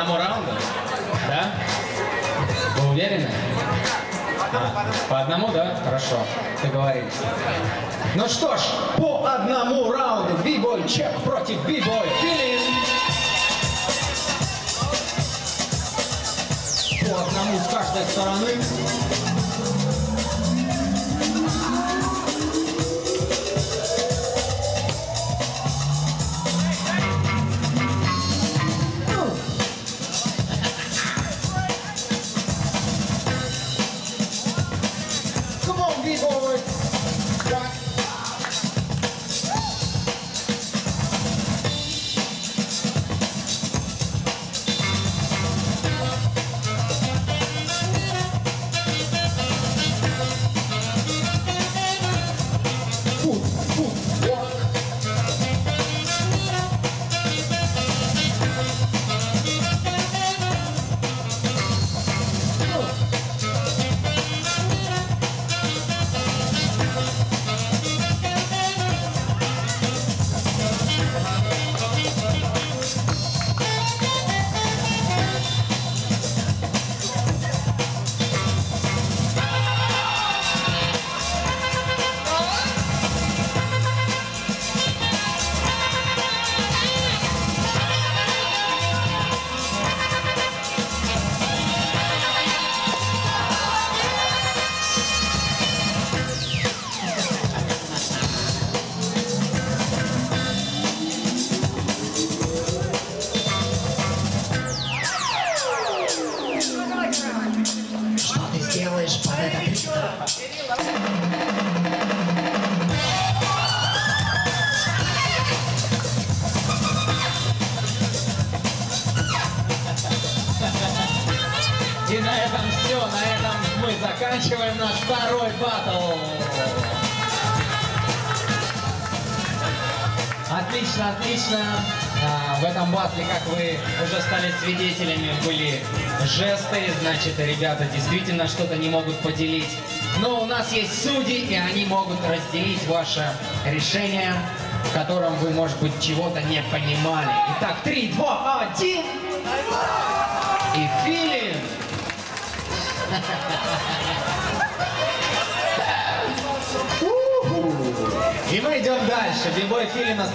одному раунду? Да? Вы уверены? А, по одному, да? Хорошо. Договорились. Ну что ж, по одному раунду. Бибой Чек против Бибой Филин. По одному с каждой стороны. И на этом все, на этом мы заканчиваем наш второй батл. Отлично, отлично. А, в этом батле, как вы уже стали свидетелями, были жесты, значит, ребята действительно что-то не могут поделить. Но у нас есть судьи, и они могут разделить ваше решение, в котором вы, может быть, чего-то не понимали. Итак, 3, 2, 1. И Филин. И мы идем дальше. Бибой Филин остается.